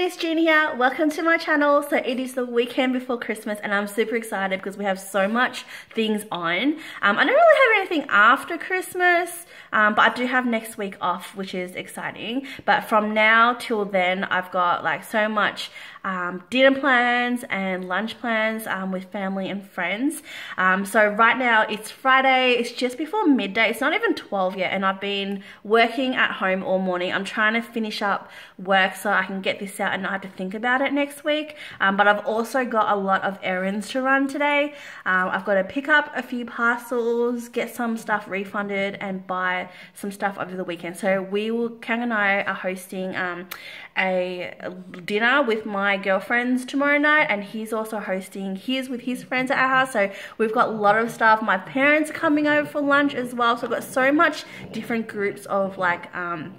it's Gina here. Welcome to my channel. So it is the weekend before Christmas and I'm super excited because we have so much things on. Um, I don't really have anything after Christmas, um, but I do have next week off, which is exciting. But from now till then, I've got like so much um, dinner plans and lunch plans um, with family and friends. Um, so right now it's Friday, it's just before midday, it's not even 12 yet and I've been working at home all morning. I'm trying to finish up work so I can get this out and not have to think about it next week. Um, but I've also got a lot of errands to run today. Um, I've got to pick up a few parcels, get some stuff refunded and buy some stuff over the weekend. So we will, Kang and I are hosting um, a dinner with my girlfriends tomorrow night and he's also hosting his with his friends at our house. So we've got a lot of stuff. My parents are coming over for lunch as well. So I've got so much different groups of like um,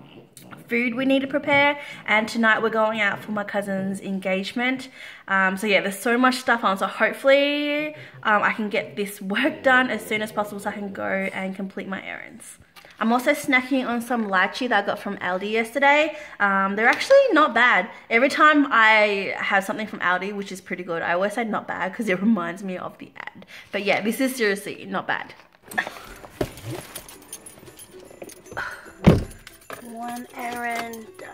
food we need to prepare and tonight we're going out for my cousin's engagement um, so yeah there's so much stuff on so hopefully um, I can get this work done as soon as possible so I can go and complete my errands I'm also snacking on some lychee that I got from Aldi yesterday. Um, they're actually not bad. Every time I have something from Aldi, which is pretty good, I always say not bad because it reminds me of the ad. But yeah, this is seriously not bad. One errand done.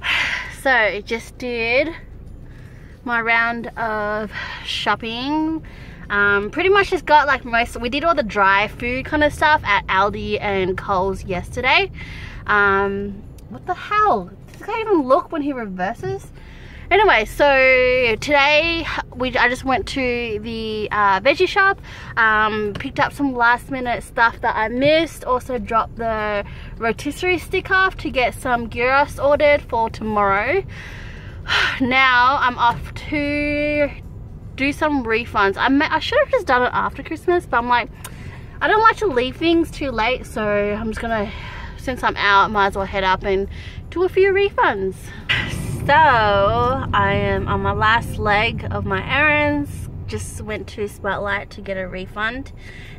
so just did my round of shopping. Um, pretty much just got like most we did all the dry food kind of stuff at Aldi and Coles yesterday. Um, what the hell? Does this guy even look when he reverses anyway so today we I just went to the uh, veggie shop um, picked up some last minute stuff that I missed. Also dropped the rotisserie stick off to get some gyros ordered for tomorrow. Now I'm off to do some refunds. I, may, I should have just done it after Christmas but I'm like I don't like to leave things too late so I'm just gonna since I'm out might as well head up and do a few refunds so I am on my last leg of my errands. Just went to Spotlight to get a refund.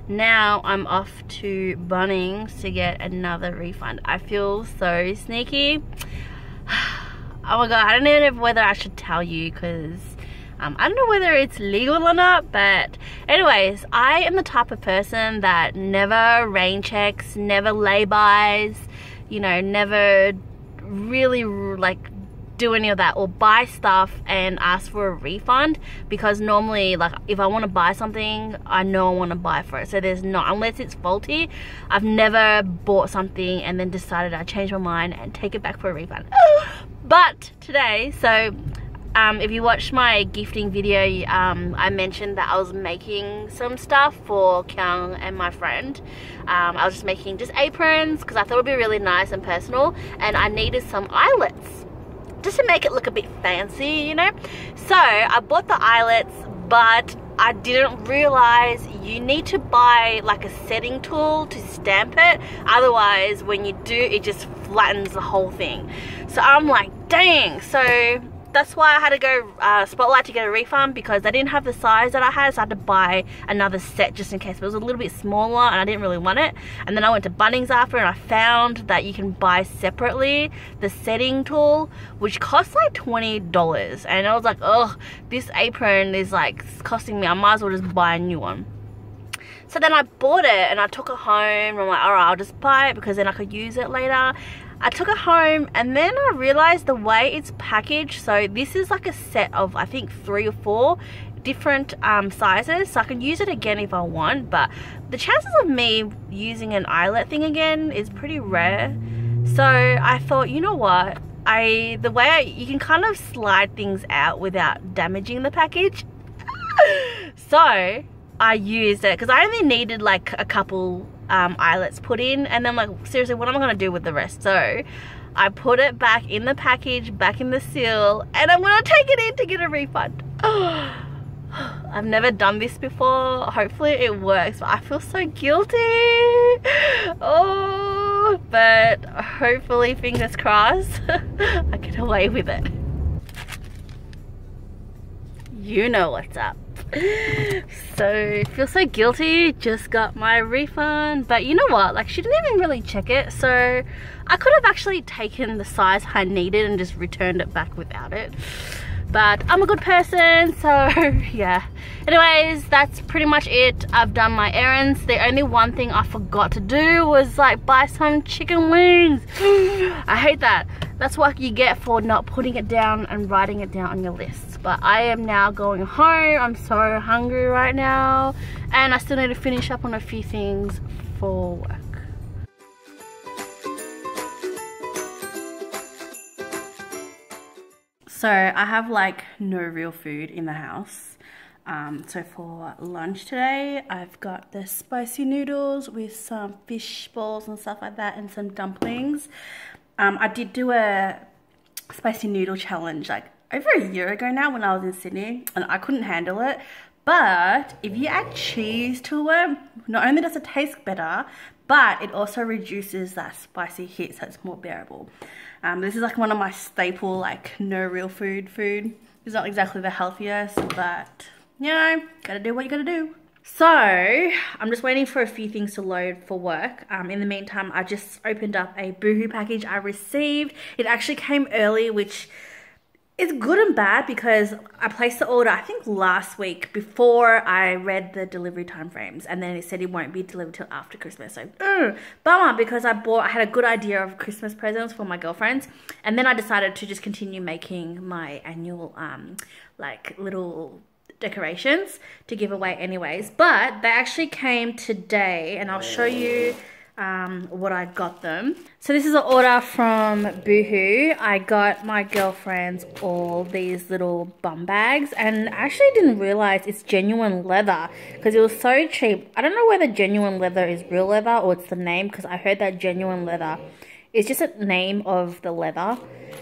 Now I'm off to Bunnings to get another refund. I feel so sneaky. Oh my god, I don't even know whether I should tell you because um, I don't know whether it's legal or not, but anyways, I am the type of person that never rain checks, never lay-bys, you know, never really like do any of that or buy stuff and ask for a refund because normally like if I want to buy something I know I want to buy for it. So there's not unless it's faulty I've never bought something and then decided I change my mind and take it back for a refund. But today so um, if you watched my gifting video, um, I mentioned that I was making some stuff for Kyung and my friend. Um, I was just making just aprons because I thought it would be really nice and personal and I needed some eyelets just to make it look a bit fancy, you know? So I bought the eyelets, but I didn't realize you need to buy like a setting tool to stamp it. Otherwise, when you do, it just flattens the whole thing. So I'm like, dang. So that's why I had to go uh, Spotlight to get a refund because they didn't have the size that I had so I had to buy another set just in case. But it was a little bit smaller and I didn't really want it. And then I went to Bunnings after and I found that you can buy separately the setting tool which costs like $20 and I was like oh this apron is like costing me. I might as well just buy a new one. So then I bought it and I took it home. I'm like alright I'll just buy it because then I could use it later I took it home and then I realized the way it's packaged. So this is like a set of I think three or four different um, sizes. So I can use it again if I want but the chances of me using an eyelet thing again is pretty rare. So I thought you know what? I the way I, you can kind of slide things out without damaging the package. So I used it because I only needed like a couple um, eyelets put in and then like seriously what am I gonna do with the rest? So I put it back in the package back in the seal and I'm gonna take it in to get a refund. I've never done this before. Hopefully it works but I feel so guilty. Oh but hopefully fingers crossed I get away with it. You know what's up so feel so guilty just got my refund but you know what? Like she didn't even really check it so I could have actually taken the size I needed and just returned it back without it. But I'm a good person so yeah. Anyways that's pretty much it. I've done my errands. The only one thing I forgot to do was like buy some chicken wings. I hate that that's what you get for not putting it down and writing it down on your list but I am now going home I'm so hungry right now and I still need to finish up on a few things for work So I have like no real food in the house. Um, so for lunch today, I've got the spicy noodles with some fish balls and stuff like that and some dumplings. Um, I did do a spicy noodle challenge like over a year ago now when I was in Sydney and I couldn't handle it. But if you add cheese to it, not only does it taste better, but it also reduces that spicy hit so it's more bearable. Um, this is like one of my staple, like no real food food. It's not exactly the healthiest, but you know, gotta do what you gotta do. So, I'm just waiting for a few things to load for work. Um, in the meantime, I just opened up a Boohoo package I received. It actually came early, which is good and bad because I placed the order I think last week before I read the delivery time frames and then it said it won't be delivered till after Christmas so uh, bummer because I bought I had a good idea of Christmas presents for my girlfriends and then I decided to just continue making my annual um like little decorations to give away anyways but they actually came today and I'll show you um, what I got them. So this is an order from Boohoo. I got my girlfriends all these little bum bags and I actually didn't realize it's genuine leather because it was so cheap. I don't know whether genuine leather is real leather or it's the name because I heard that genuine leather is just a name of the leather.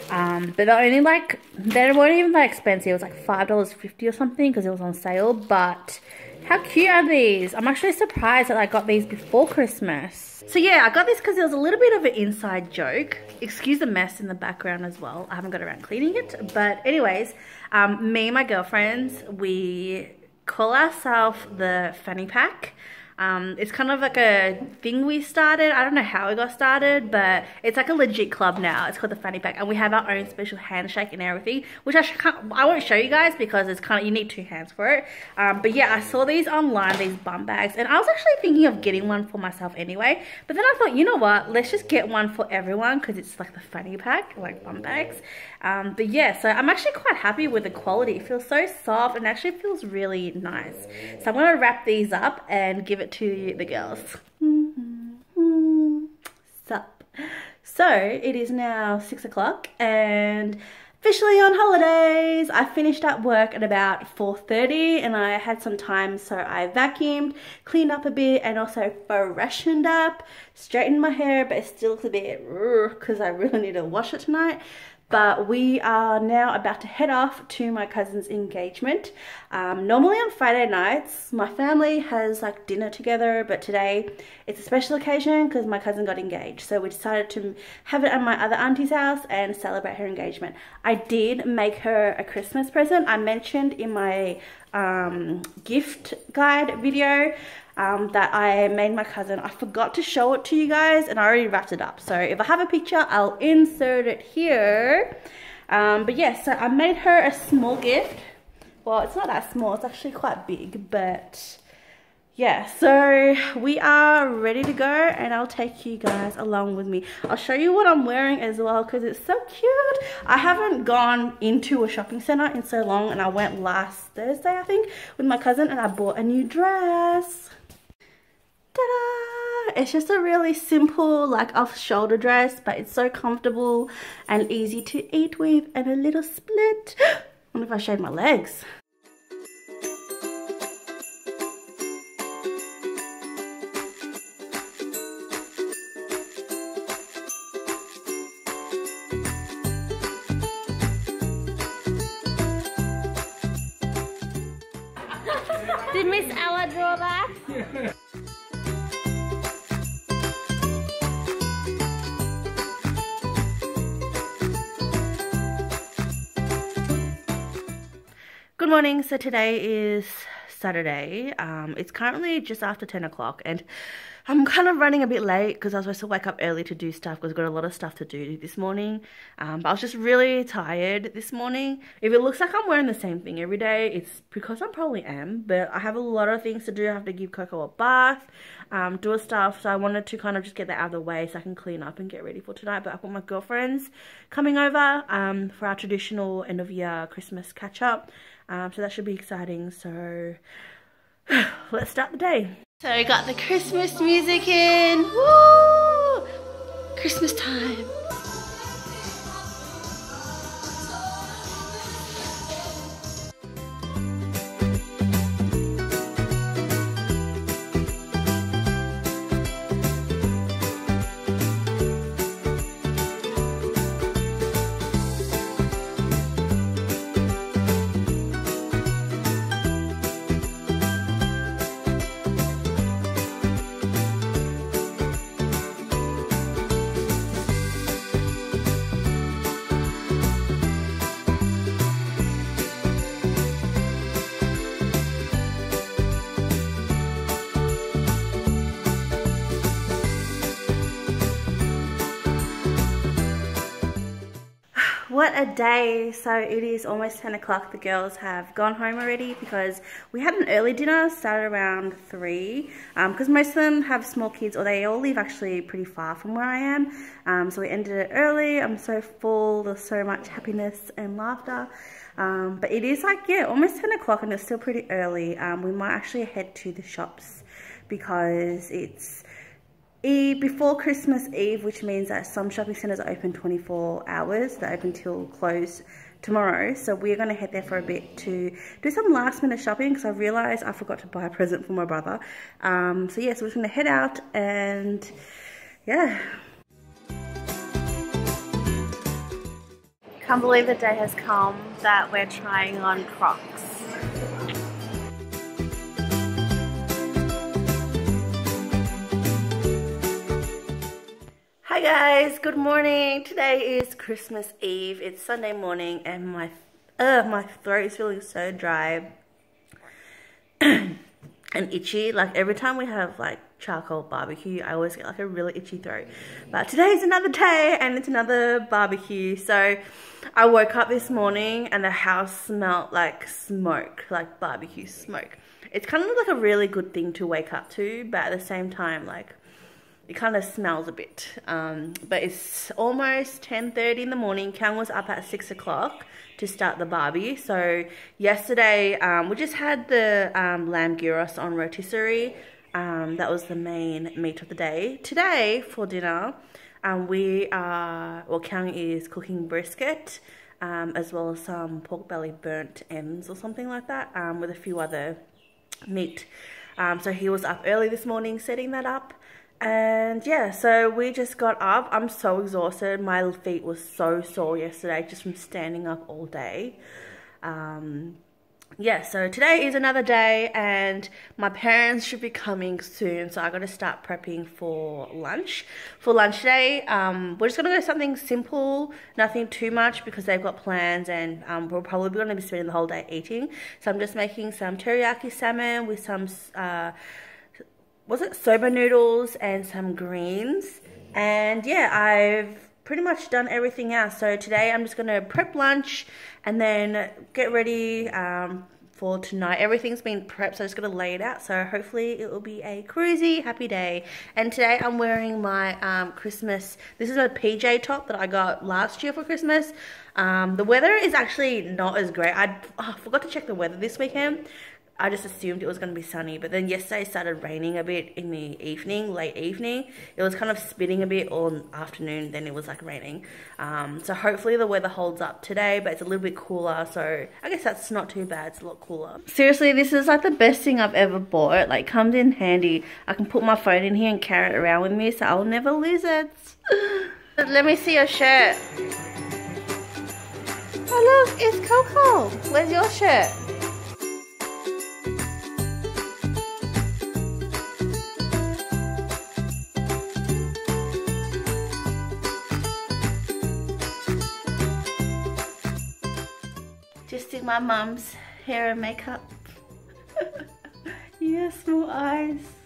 Um, but they're only like, they weren't even that expensive. It was like $5.50 or something because it was on sale. But how cute are these? I'm actually surprised that I got these before Christmas. So yeah, I got this because it was a little bit of an inside joke. Excuse the mess in the background as well. I haven't got around cleaning it. But anyways, um, me and my girlfriends, we call ourselves the fanny pack. Um, it's kind of like a thing we started. I don't know how it got started, but it's like a legit club now. It's called the Fanny Pack, and we have our own special handshake and everything, which I can't, I won't show you guys because it's kind of you need two hands for it. Um, but yeah, I saw these online, these bum bags, and I was actually thinking of getting one for myself anyway. But then I thought, you know what? Let's just get one for everyone because it's like the Fanny Pack, like bum bags. Um, but yeah, so I'm actually quite happy with the quality. It feels so soft and actually feels really nice. So I'm gonna wrap these up and give it to the girls. Sup. So it is now six o'clock and officially on holidays. I finished up work at about 4.30 and I had some time so I vacuumed, cleaned up a bit and also freshened up, straightened my hair but it still looks a bit because I really need to wash it tonight but we are now about to head off to my cousin's engagement. Um, normally on Friday nights, my family has like dinner together, but today it's a special occasion because my cousin got engaged. So we decided to have it at my other auntie's house and celebrate her engagement. I did make her a Christmas present. I mentioned in my um, gift guide video um, that I made my cousin. I forgot to show it to you guys and I already wrapped it up. So if I have a picture, I'll insert it here. Um, but yes, yeah, so I made her a small gift. Well, it's not that small, it's actually quite big, but yeah, so we are ready to go and I'll take you guys along with me. I'll show you what I'm wearing as well because it's so cute. I haven't gone into a shopping center in so long and I went last Thursday, I think, with my cousin and I bought a new dress Ta-da! it's just a really simple like off shoulder dress but it's so comfortable and easy to eat with and a little split I wonder if I shave my legs Miss Ella draw that? Good morning. So today is Saturday. Um, it's currently just after 10 o'clock and I'm kind of running a bit late because I was supposed to wake up early to do stuff because I've got a lot of stuff to do this morning. Um, but I was just really tired this morning. If it looks like I'm wearing the same thing every day, it's because I probably am. But I have a lot of things to do. I have to give Coco a bath, um, do a stuff. So I wanted to kind of just get that out of the way so I can clean up and get ready for tonight. But I've got my girlfriends coming over um, for our traditional end of year Christmas catch up. Um, so that should be exciting. So let's start the day. So we got the Christmas music in. Woo! Christmas time. What a day. So it is almost 10 o'clock. The girls have gone home already because we had an early dinner, started around 3. Because um, most of them have small kids or they all live actually pretty far from where I am. Um, so we ended it early. I'm so full. There's so much happiness and laughter. Um, but it is like, yeah, almost 10 o'clock and it's still pretty early. Um, we might actually head to the shops because it's Eve, before Christmas Eve, which means that some shopping centres are open 24 hours. They're open till close tomorrow. So we're going to head there for a bit to do some last minute shopping because I realised I forgot to buy a present for my brother. Um, so yeah, so we're just going to head out and yeah. Can't believe the day has come that we're trying on Crocs. Hi guys, good morning. Today is Christmas Eve. It's Sunday morning and my uh my throat is feeling so dry and itchy. Like every time we have like charcoal barbecue, I always get like a really itchy throat. But today is another day and it's another barbecue. So I woke up this morning and the house smelled like smoke, like barbecue smoke. It's kind of like a really good thing to wake up to, but at the same time like it kind of smells a bit. Um, but it's almost 10.30 in the morning. Kang was up at 6 o'clock to start the barbie. So yesterday um, we just had the um, lamb gyros on rotisserie. Um, that was the main meat of the day. Today for dinner um, we are, well Kang is cooking brisket um, as well as some pork belly burnt ends or something like that with a few other meat. so he was up early this morning setting that up. And yeah, so we just got up. I'm so exhausted. My feet were so sore yesterday just from standing up all day. Um, yeah, so today is another day and my parents should be coming soon. So I got to start prepping for lunch. For lunch today, um, we're just to go something simple, nothing too much because they've got plans and um, we're probably to be spending the whole day eating. So I'm just making some teriyaki salmon with some... Uh, was it soba noodles and some greens. And yeah, I've pretty much done everything else. So today I'm just to prep lunch and then get ready um, for tonight. Everything's been prepped, so I'm just to lay it out. So hopefully it will be a cruisy, happy day. And today I'm wearing my um, Christmas, this is a PJ top that I got last year for Christmas. Um, the weather is actually not as great. I oh, forgot to check the weather this weekend. I just assumed it was going to be sunny. But then yesterday it started raining a bit in the evening, late evening. It was kind of spitting a bit all afternoon, then it was like raining. Um, so hopefully the weather holds up today, but it's a little bit cooler. So I guess that's not too bad. It's a lot cooler. Seriously, this is like the best thing I've ever bought. Like comes in handy. I can put my phone in here and carry it around with me so I'll never lose it. Let me see your shirt. Oh look, it's Coco. Where's your shirt? My mom's hair and makeup. yes, small eyes.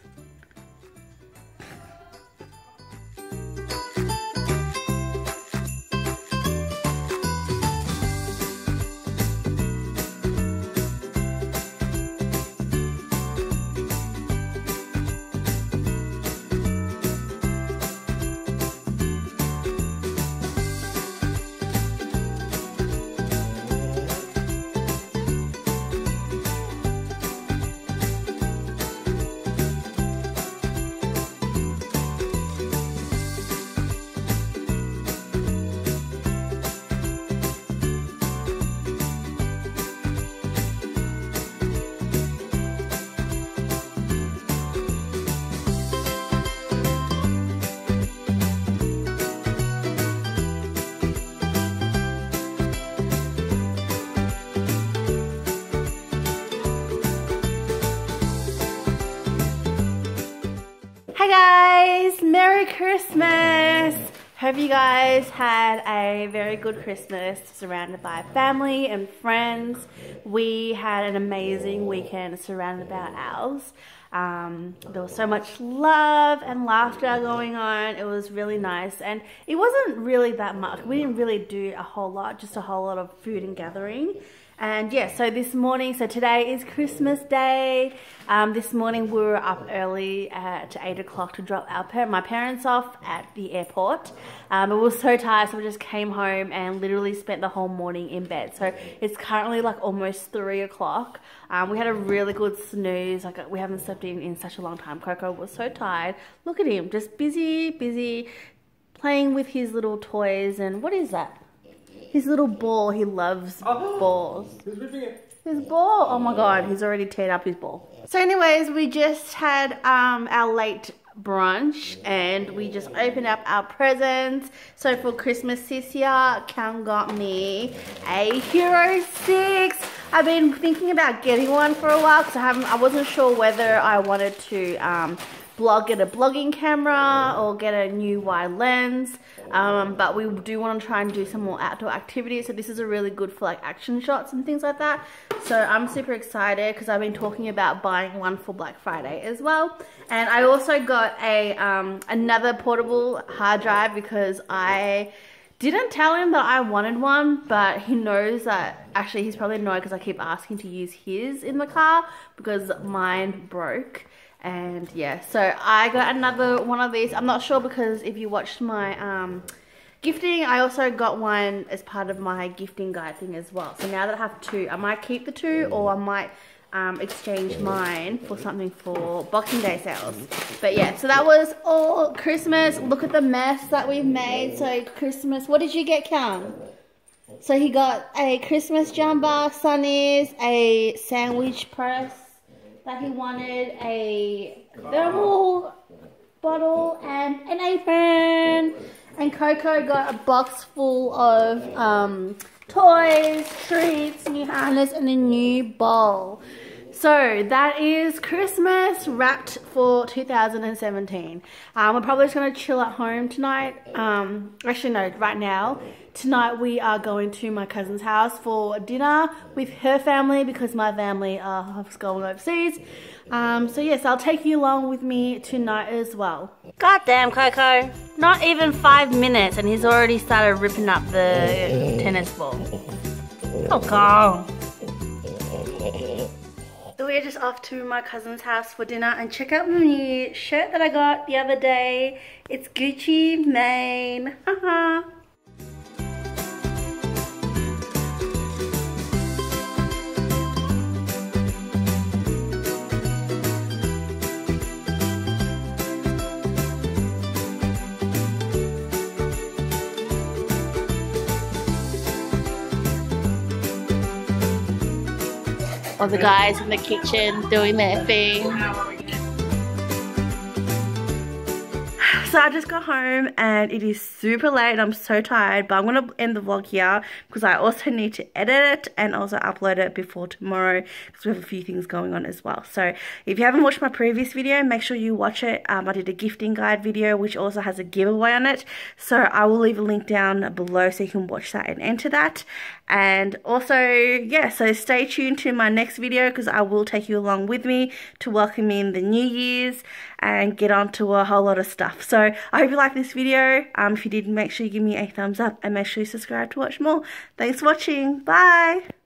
Hope you guys had a very good Christmas surrounded by family and friends. We had an amazing weekend surrounded by ours. Um, there was so much love and laughter going on. It was really nice and it wasn't really that much. We didn't really do a whole lot, just a whole lot of food and gathering. And yeah, so this morning, so today is Christmas Day. Um, this morning we were up early at 8 o'clock to drop our my parents off at the airport. Um, we were so tired, so we just came home and literally spent the whole morning in bed. So it's currently like almost 3 o'clock. Um, we had a really good snooze. Like we haven't slept in in such a long time. Coco was so tired. Look at him, just busy, busy, playing with his little toys. And what is that? His little ball, he loves oh, balls. His ball, oh my god, he's already teared up his ball. So anyways, we just had um, our late brunch and we just opened up our presents. So for Christmas this year, Cam got me a Hero 6. I've been thinking about getting one for a while because I haven't I wasn't sure whether I wanted to um, blog, get a blogging camera or get a new wide lens. Um, but we do want to try and do some more outdoor activities. So this is a really good for like action shots and things like that. So I'm super excited because I've been talking about buying one for Black Friday as well. And I also got a um, another portable hard drive because I didn't tell him that I wanted one, but he knows that actually he's probably annoyed because I keep asking to use his in the car because mine broke and yeah so I got another one of these. I'm not sure because if you watched my um, gifting I also got one as part of my gifting guide thing as well. So now that I have two I might keep the two or I might um, exchange mine for something for Boxing Day sales. But yeah so that was all Christmas. Look at the mess that we've made. So Christmas what did you get Cam? So he got a Christmas jumper, sunnies, a sandwich press, that he wanted a thermal bottle and an apron. And Coco got a box full of um, toys, treats, new harness, and a new bowl. So that is Christmas wrapped for 2017. Um, we're probably just going to chill at home tonight. Um, actually, no, right now. Tonight we are going to my cousin's house for dinner with her family because my family are going overseas. Um, so yes, I'll take you along with me tonight as well. God damn, Coco. Not even five minutes and he's already started ripping up the tennis ball. Coco. We're just off to my cousin's house for dinner and check out my new shirt that I got the other day. It's Gucci Mane. Haha. All the guys in the kitchen doing their thing. So I just got home and it is super late. I'm so tired, but I'm going to end the vlog here because I also need to edit it and also upload it before tomorrow because we have a few things going on as well. So if you haven't watched my previous video, make sure you watch it. Um, I did a gifting guide video which also has a giveaway on it. So I will leave a link down below so you can watch that and enter that. And also, yeah, so stay tuned to my next video because I will take you along with me to welcome in the New Year's and get on to a whole lot of stuff. So I hope you like this video. Um, if you did, make sure you give me a thumbs up and make sure you subscribe to watch more. Thanks for watching. Bye.